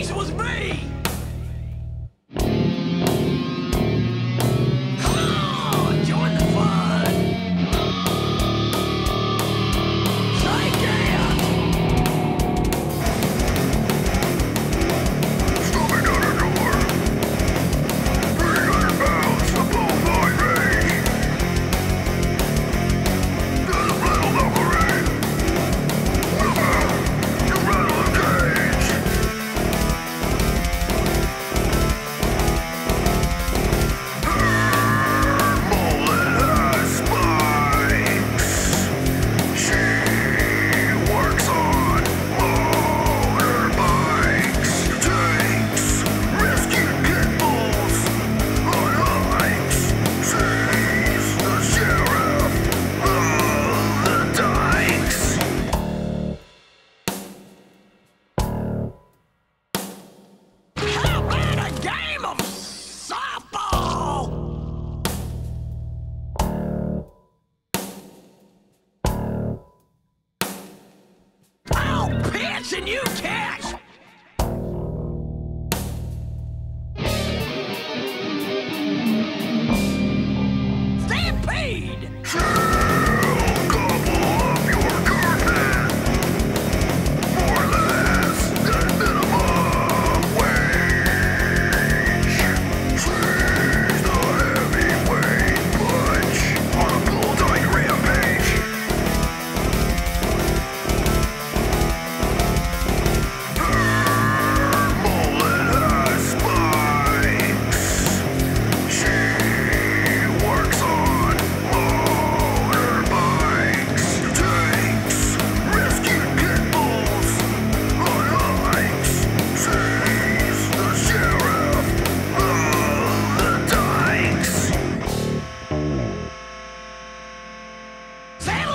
case, it was me! And you can't! Say